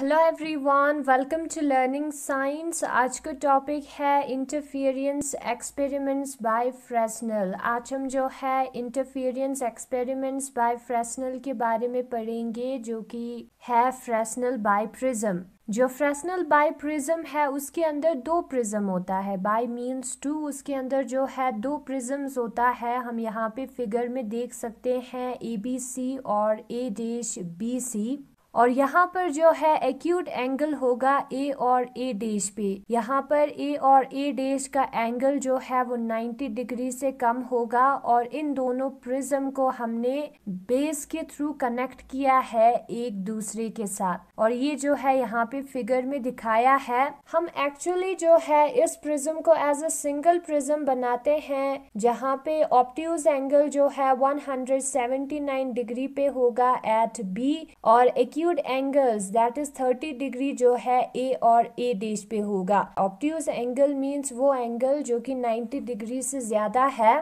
Hello everyone welcome to learning science आज का topic है इंटरफेरेंस एक्सपेरिमेंट्स बाय फ्रेसनल आज हम जो है इंटरफेरेंस एक्सपेरिमेंट्स बाय फ्रेसनल के बारे में पढ़ेंगे, जो कि है फ्रेसनल बाय प्रिज्म जो फ्रेसनल बाय प्रिज्म है, उसके अंदर दो प्रिज्म होता है. बाय मींस टू उसके अंदर जो है दो प्रिज्म्स होता है. हम यहाँ पे फिगर में देख सकते हैं ए बी सी और ए डेश बी सी और यहाँ पर जो है एक्यूट एंगल होगा ए और ए डेश पे। यहाँ पर ए और ए डेश का एंगल जो है वो 90 डिग्री से कम होगा और इन दोनों प्रिज्म को हमने बेस के थ्रू कनेक्ट किया है एक दूसरे के साथ। और ये जो है यहाँ पे फिगर में दिखाया है। हम एक्चुअली जो है इस प्रिज्म को एज अ सिंगल प्रिज्म बनाते हैं, जहाँ पे ऑप्टिव एंगल जो है 179 डिग्री पे होगा एट बी और acute acute angles that is 30 degree जो है ए और ए डेज़ पे होगा। ऑप्टूज एंगल मीन्स वो एंगल जो कि 90 डिग्री से ज़्यादा है।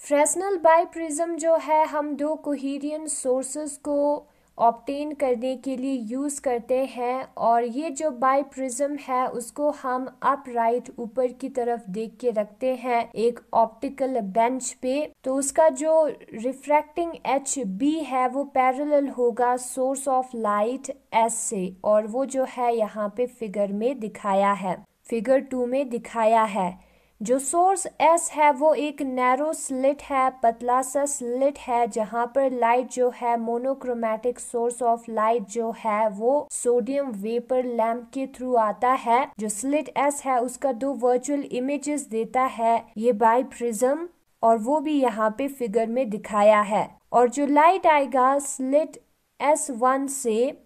फ्रेसनल बाई प्रिज्म जो है, हम दो कोहीरियन सोर्सेस को ऑप्टेन करने के लिए यूज़ करते हैं और ये जो बाई प्रिज्म है, उसको हम अप राइट ऊपर की तरफ़ देख के रखते हैं एक ऑप्टिकल बेंच पे। तो उसका जो रिफ्रैक्टिंग एच बी है, वो पैरेलल होगा सोर्स ऑफ़ लाइट एस से और वो जो है यहाँ पे फिगर में दिखाया है। फिगर टू में दिखाया है। जो सोर्स एस है, वो एक नैरो स्लिट है, पतला सा स्लिट है, जहाँ पर लाइट जो है मोनोक्रोमेटिक सोर्स ऑफ़ लाइट जो है, वो सोडियम वेपर लैम्प के थ्रू आता है। जो स्लिट एस है, उसका दो वर्चुअल इमेजेस देता है, ये बाई प्रिज्म और वो भी यहाँ पे फिगर में दिखाया है। और जो लाइट आएगा स्लिट एस वन से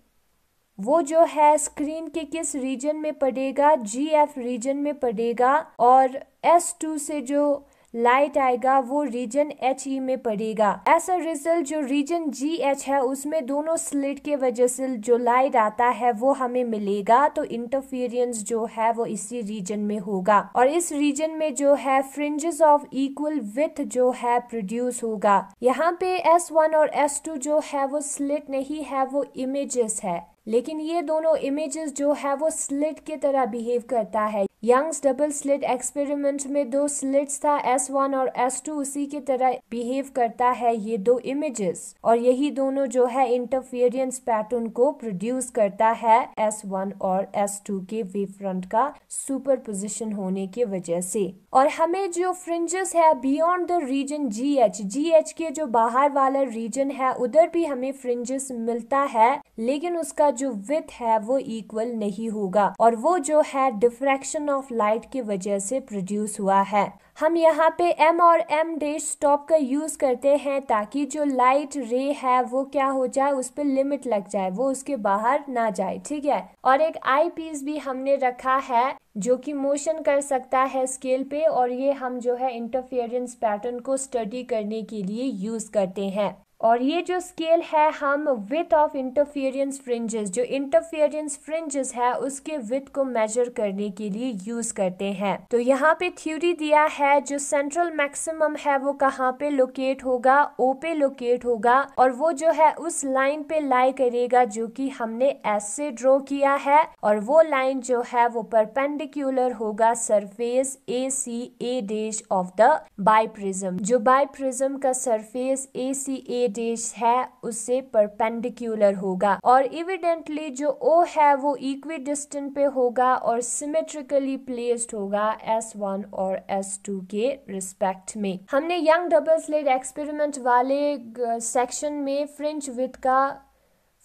वो जो है स्क्रीन के किस रीजन में पड़ेगा जी एफ़ रीजन में पड़ेगा और एस टू से जो लाइट आएगा वो रीजन एच ई में पड़ेगा। ऐसा रिज़ल्ट जो रीजन जी एच है, उसमें दोनों स्लिट के वजह से जो लाइट आता है, वो हमें मिलेगा। तो इंटरफेरेंस जो है, वो इसी रीजन में होगा। और इस रीजन में जो है फ्रिंजेस ऑफ़ इक्वल विथ जो है प्रोड्यूस होगा। यहाँ पे एस वन और एस टू जो है, वो स्लिट नहीं है, वो इमेजेस है। लेकिन ये दोनों इमेजेस जो है वो स्लिट की तरह बिहेव करता है। यंग्स डबल स्लिट एक्सपेरिमेंट में दो स्लिट्स था एस वन और एस टू उसी की तरह बिहेव करता है ये दो इमेजेस और यही दोनों जो है इंटरफेरेंस पैटर्न को प्रोड्यूस करता है एस वन और एस टू के वेव फ्रंट का सुपर पोजिशन होने की वजह से। और हमें जो फ्रिंजेस है beyond the region G H G H के जो बाहर वाला रीजन है, उधर भी हमें फ्रिंजेस मिलता है, लेकिन उसका जो विथ है वो इक्वल नहीं होगा और वो जो है डिफ्रैक्शन ऑफ़ लाइट की वजह से प्रोड्यूस हुआ है। हम यहाँ पे एम और एम डे स्टॉप का यूज़ करते हैं ताकि जो लाइट रे है वो क्या हो जाए, उस पर लिमिट लग जाए, वो उसके बाहर ना जाए, ठीक है? और एक आई पीस भी हमने रखा है जो कि मोशन कर सकता है स्केल पे और ये हम जो है इंटरफेरेंस पैटर्न को स्टडी करने के लिए यूज़ करते हैं। और ये जो स्केल है हम विथ ऑफ़ इंटरफेरेंस फ्रिंजेस जो इंटरफेरेंस फ्रिंजेस है, उसके विथ को मेजर करने के लिए यूज़ करते हैं। तो यहाँ पे थ्योरी दिया है जो सेंट्रल मैक्सिमम है वो कहाँ पे लोकेट होगा ओ पे लोकेट होगा और वो जो है उस लाइन पे लाई करेगा जो कि हमने एस से ड्रॉ किया है और वो लाइन जो है वो परपेंडिकुलर होगा surface A C A dash of the biprism जो बाई प्रिज्म का surface A C A dash है उससे परपेंडिकुलर होगा। और इविडेंटली जो ओ है, वो इक्वी डिस्टेंट पे होगा और सिमेट्रिकली प्लेस्ड होगा एस वन और एस टू के रिस्पेक्ट में। हमने यंग डबल स्लेट एक्सपेरिमेंट वाले सेक्शन में फ्रेंच विथ का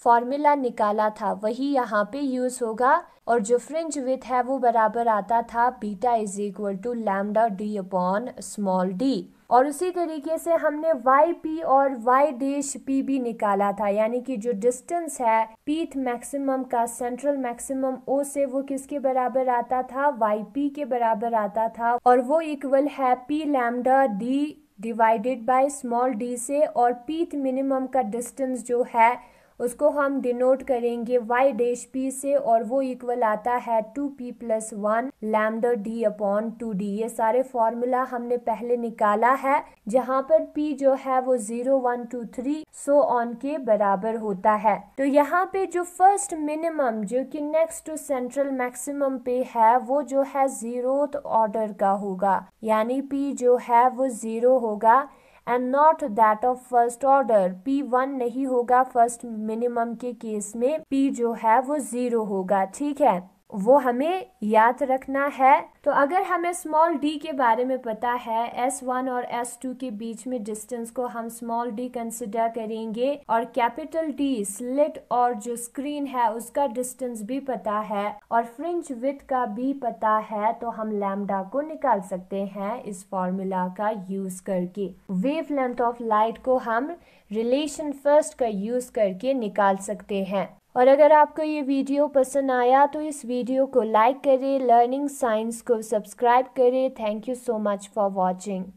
फॉर्मूला निकाला था। वही यहाँ पे यूज़ होगा और जो फ्रिंज विथ है, वो बराबर आता था beta is equal to lambda D upon small D और उसी तरीके से हमने वाई पी और वाई देश पी भी निकाला था, यानी कि जो डिस्टेंस है पीथ मैक्सिमम का सेंट्रल मैक्सिमम ओ से वो किसके बराबर आता था? वाई पी के बराबर आता था। और वो इक्वल है P lambda D divided by small D से और पीथ मिनिमम का डिस्टेंस जो है उसको हम डिनोट करेंगे वाई डेश पी से और वो इक्वल आता है two P plus one lambda D upon two D ये सारे फॉर्मूला हमने पहले निकाला है, जहाँ पर पी जो है वो zero one two three so on के बराबर होता है। तो यहाँ पे जो फ़र्स्ट मिनिमम जो कि नेक्स्ट टू सेंट्रल मैक्सिमम पे है, वो जो है ज़ीरो ऑर्डर का होगा। यानी पी जो है वो ज़ीरो होगा। And not that of first order P one नहीं होगा फ़र्स्ट मिनिमम के केस में. पी जो है वो ज़ीरो होगा. ठीक है? वो हमें याद रखना है। तो अगर हमें स्मॉल डी के बारे में पता है एस वन और एस टू के बीच में डिस्टेंस को हम स्मॉल डी कंसिडर करेंगे और कैपिटल डी स्लिट और जो स्क्रीन है, उसका डिस्टेंस भी पता है और फ्रिंज विथ का भी पता है तो हम लैमडा को निकाल सकते हैं इस फॉर्मूला का यूज़ करके। वेव लेंथ ऑफ़ लाइट को हम रिलेशन फ़र्स्ट का यूज़ करके निकाल सकते हैं। और अगर आपको ये वीडियो पसंद आया तो इस वीडियो को लाइक करें, लर्निंग साइंस को सब्सक्राइब करें। Thank you so much for watching.